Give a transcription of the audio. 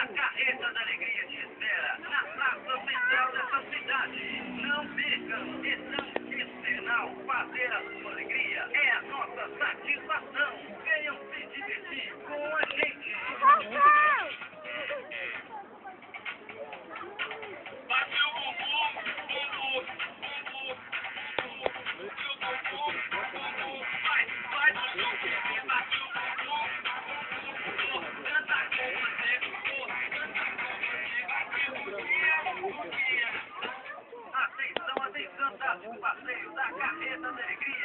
Uma carreta da alegria te espera na praça central dessa cidade. Não percam, estamos de. Fazer a sua alegria é a nossa satisfação. fiestas de alegría.